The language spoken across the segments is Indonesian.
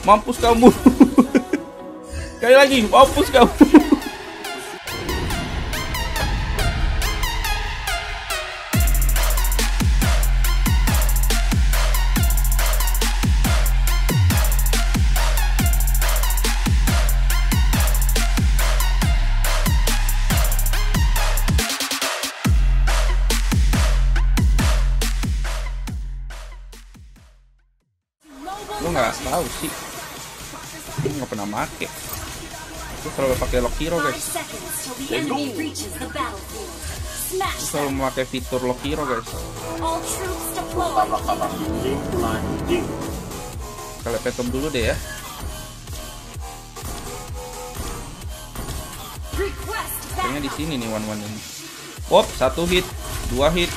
Mampus kamu. Sekali lagi, mampus kamu. Lu nggak tahu sih. Lu nggak pernah make. Lu selalu pakai lock hero guys. Lu selalu memakai fitur lock hero guys. Kalau petom dulu deh ya. Kayaknya di sini nih one one ini. Wop, satu hit, dua hit.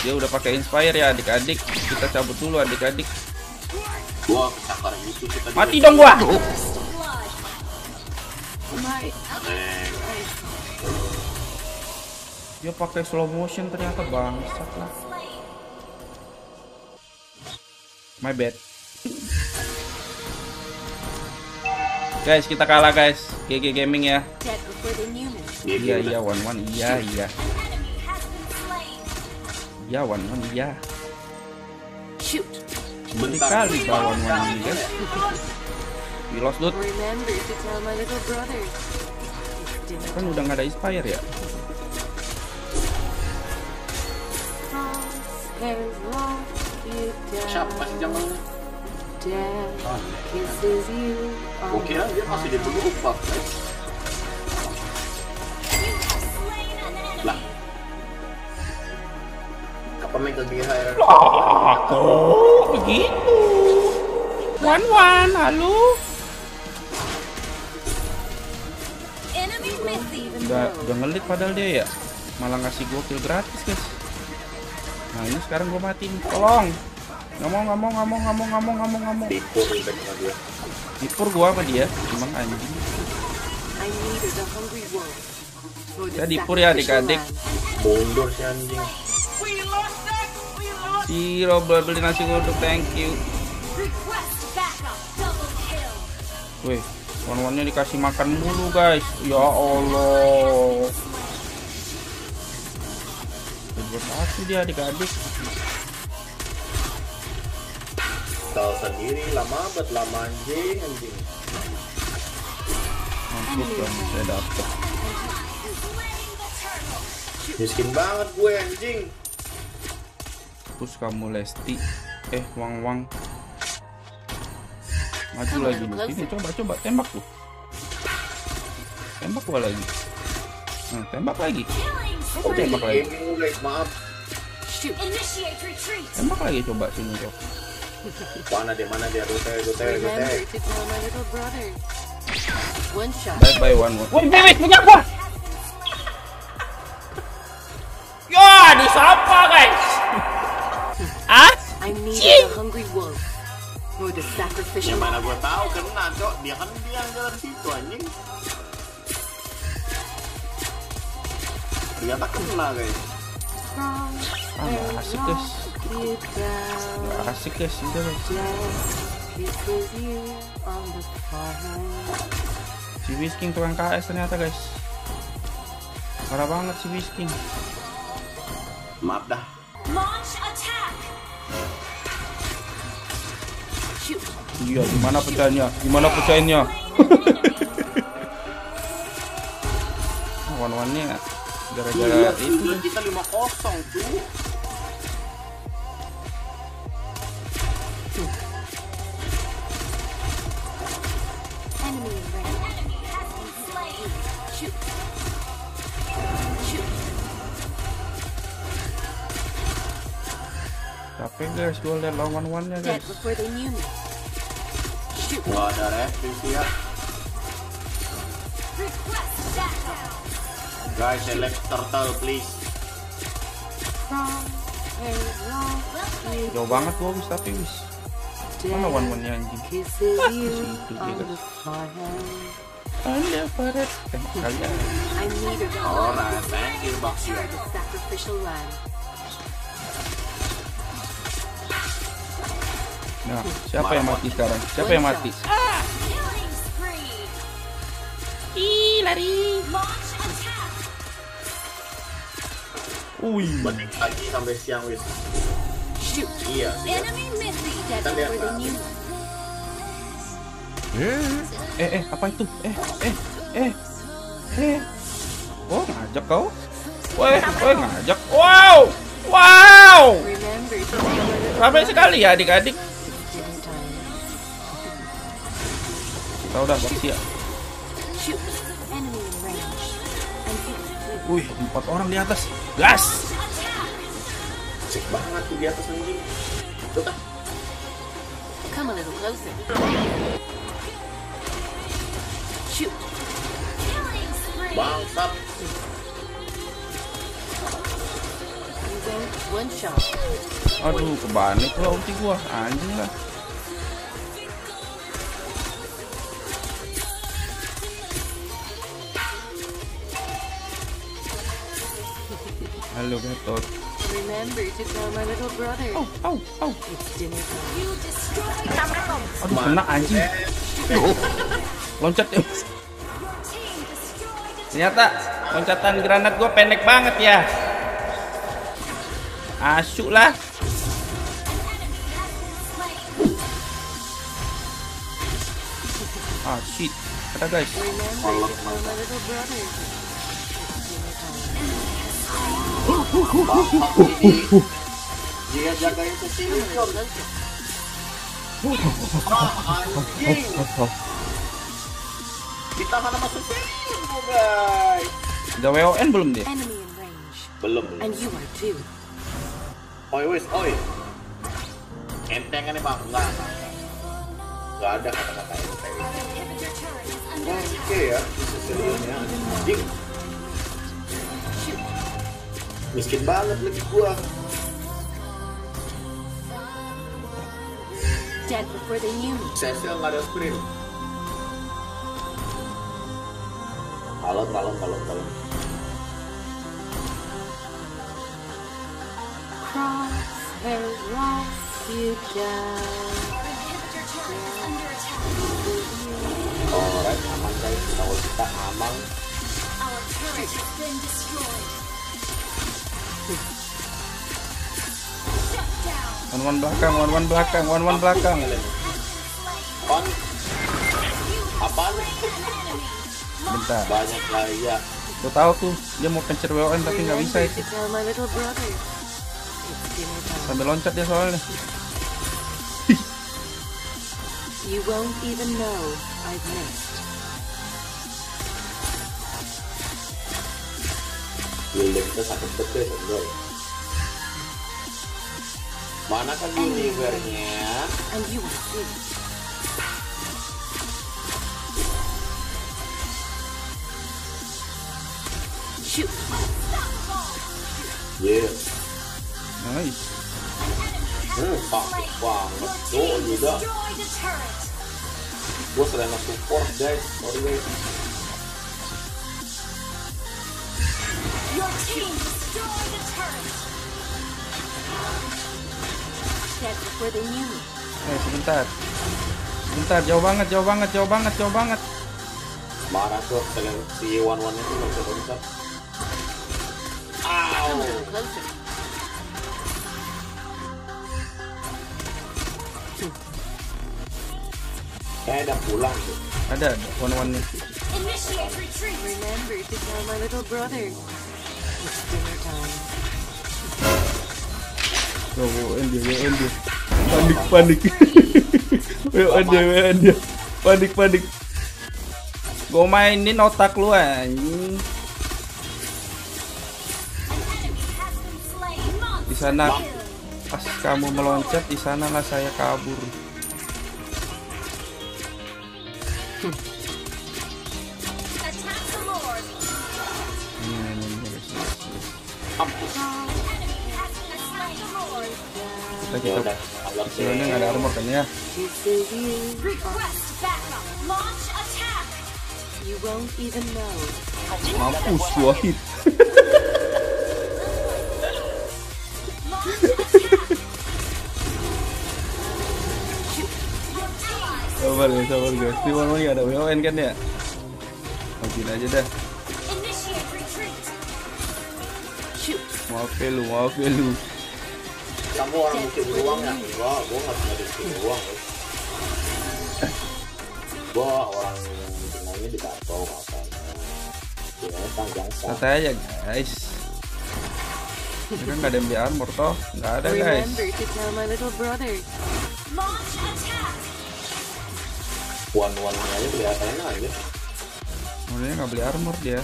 Dia udah pakai inspire ya adik-adik. Kita cabut dulu adik-adik. Gua kecakar kita. Mati dong gua. Dia pakai slow motion ternyata bangsat lah. My bad. Guys, kita kalah guys. GG Gaming ya. Dia Iya dia iya one one iya iya iya one one iya. Shoot. Beli Bentar. kali bawa one one ini guys. We lost dinner Kan udah nggak ada inspire ya. Siapa sih? Death Ah, kira dia masih di guys. Main ke GHR? Aku begitu. One one, halo. Udah udah ngelit padahal dia ya. Malah ngasih gua kill gratis guys. Nah ini sekarang gua matiin. Tolong. Nggak mau nggak mau nggak mau nggak mau nggak mau nggak mau nggak mau. Dipur sama dia. Dipur gua sama dia. Emang anjing. I needed a hungry wolf. For the Ya dipur ya adik-adik. Mundur si anjing. Boleh beli nasi uduk, thank you. Wih, one-one-nya dikasih makan mulu guys. Ya Allah. Dua satu dia adik-adik. Tahu sendiri lama banget lama anjing anjing. Mampus dong, saya dapet. Miskin banget gue anjing. Terus kamu Lesti. Eh, Wang-Wang. Maju lagi nih. Sini coba coba tembak tuh. Tembak gua lagi. Nah, tembak lagi. Oh, tembak lagi. Tembak lagi coba sini coba. Mana dia mana dia rute rute rute. Bye bye one one. Woi, wait, wait, punya gua. Ya, disapa guys. Sacrificial Yang mana gue tahu kena cok. Dia kan dia yang jalan situ anjing. Ternyata kena guys. Ah, asik guys. Asik guys, udah. Si Whisking tukang KS ternyata guys. Parah banget si Whisking. Maaf dah. Launch Iya, gimana pecahnya? Gimana pecahnya? Wan-wannya gara-gara Iya, itu kita 5-0 tuh. Enemy in range. Enemy has been slain. Shoot. Shoot. Capek guys, gue liat lawan one-nya Dead guys. Nggak ada ya. Guys, select turtle please. Jauh banget gue wis tapi wis. Mana down. one-one-nya anjing? Kisses you Situ dia guys. Alright, thank you Box for Nah, siapa yang mati sekarang? Siapa yang mati? Ih, lari. Balik lagi sampai siang wis. Iya. Kita lihat knew. Eh, eh, apa itu? Eh, eh, eh, eh. Oh, ngajak kau? Weh, weh, ngajak. Wow, wow. Ramai sekali ya adik-adik. Kita udah pasti ya. Wih, empat orang di atas. Gas. Cek banget tuh di atas anjing. Kan. Come a little closer. Shoot. Bangsat. Aduh, kebanik pula ulti gua. Anjing lah. Halo Gatot. Remember to tell my little brother. Au, au, au. It's dinner time. You destroyed Aduh, kena anjing. Loncat ya. Ternyata loncatan granat gua pendek banget ya. Asyuk lah. Ah shit. Ada guys. Remember to Dia jagain sesi Come a little closer. Anjing. Oh, oh. Ditahan sama sesi guys. Udah WON belum dia? Belum. Oi wis, oi. Enteng kan bang? Enggak, enggak, ada kata-kata Oke ya, bisa seriusnya. Anjing, shoot. Miskin banget lagi gua. Dead before they knew me. Cecil nggak ada sprint. Kalon, kalon, kalon, kalon. Alright, aman guys. Kita aman. Our turret has been destroyed. One one belakang, one one belakang, one one belakang. Apaan? Apaan? Bentar. Banyak lah ya. Gue tahu tuh dia mau pencet WON tapi nggak bisa itu. Sambil loncat dia soalnya. You won't even know I've missed. Building kita sakit betul guys. Mana kan? And you too. Shoot. Yeah. Nice. Hmm, sakit banget. Tuh juga. Gue selain support guys. Sorry Your team destroyed a turret. Dead before they knew me. Eh sebentar. Sebentar, jauh banget, jauh banget, jauh banget, jauh banget. Mana tuh selain si One One itu nggak bisa bisa. Ow. Kayak udah pulang tuh. Ada, ada one one nya. Initiate retreat. Remember to tell my little brother. Yo, WON dia, WON dia. Panik, panik. WON dia, WON dia. Panik, panik. Gue mainin otak lu anjing. Di sana pas kamu meloncat di sanalah saya kabur. Lord. Kita Ya kita nggak ada armor kan ya? Mampus hit. Attack. Sabar guys, sabar guys. Di nggak ada WON kan ya? Matiin aja dah. Shoot. Maaf ya lu, maaf ya lu. Kamu orang bikin uang ya? Gua, gua nggak pernah bikin uang. guys. Gua orang bikinannya di tato makanya. Ya, panjang. Santai aja guys. Ini kan nggak ada yang beli armor toh? Nggak ada guys. One one aja kelihatan aja. Sebenarnya nggak beli armor dia.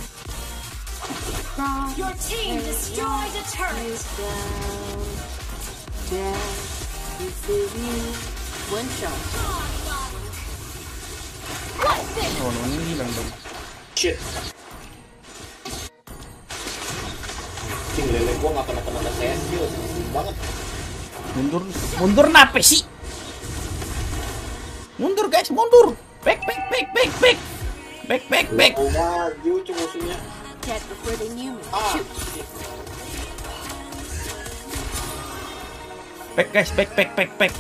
Your team destroyed a turret. One shot. What's this? Lawan-lawannya hilang dong. Shit. Cing lele gua nggak pernah kena yo, sedih banget. Mundur, mundur nape sih? Mundur guys, mundur. Back, back, back, back, back. Back, back, back. Oh maju cuma musuhnya. Dead before they knew me. Ah. Shoot. Back guys, back, back, back, back.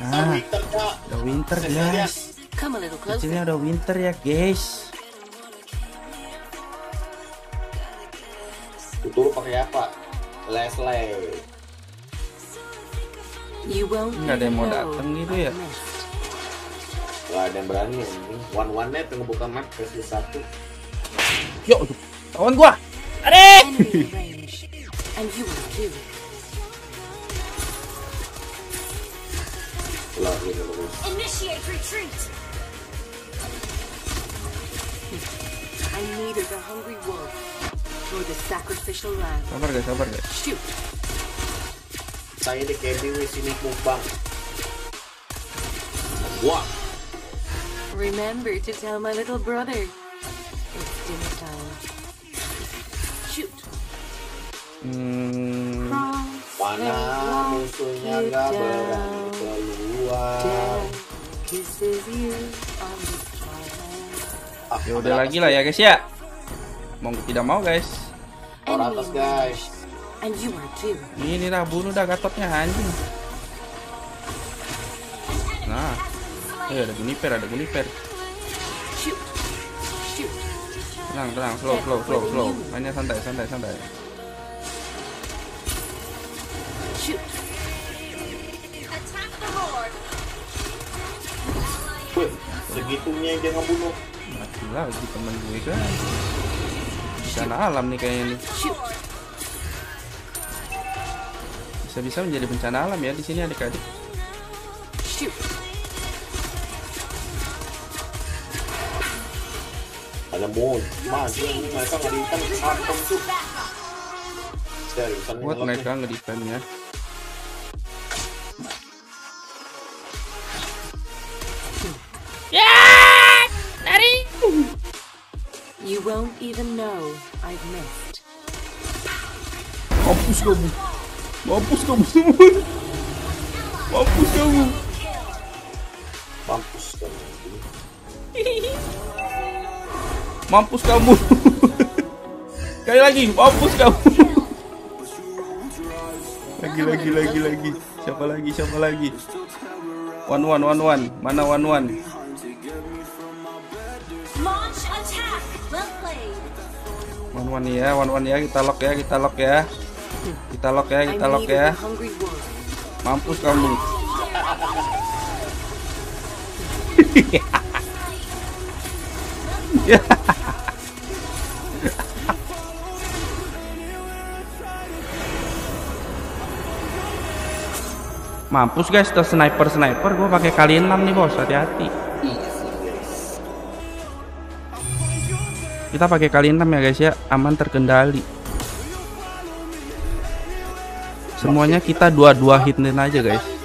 Ah, udah winter guys. Come a little closer. Kecilnya udah winter ya guys. Tuturu pakai apa? Leslie. Nggak ada yang mau dateng gitu ya? Gak ada yang berani anjing. One one net tunggu buka map versi satu. Yuk, kawan gua. Initiate retreat. Neither the hungry wolf nor the sacrificial lamb. Sabar guys, sabar guys. Shoot. Saya di KBW sini mukbang. Wah, Remember to tell my little brother. It's dinner time. Shoot. Hmm, Cross mana musuhnya gak berani keluar. Ya udah lagi lah ya guys ya. Mau tidak mau guys. Orang atas guys. And you are too. Ini dah bunuh dah gatotnya anjing. Eh ada guniper, ada. Shoot. Tenang, tenang, slow, slow, slow, slow. Mainnya santai, santai, santai. Segitunya dia ngebunuh. Mati lagi temen gue kan. Bencana alam nih kayaknya nih. Bisa-bisa menjadi bencana alam ya di sini adik-adik. Maju ini mereka nggak tuh. Seriusan Buat ngelok mereka ngedefendnya. You won't even know I've missed. Mampus kamu. Mampus kamu semua. Mampus kamu. Mampus kan. Mampus kamu. Sekali lagi, mampus kamu. lagi lagi lagi lagi. Siapa lagi? Siapa lagi? One one one one. Mana one one? One one ya, one one ya. Kita lock ya, kita lock ya. Kita lock ya, kita lock ya. Mampus kamu. Mampus guys, ter sniper sniper gue pakai kali 6 nih bos, hati-hati. Kita pakai kali 6 ya guys ya, aman terkendali. Semuanya kita dua-dua hitin aja guys.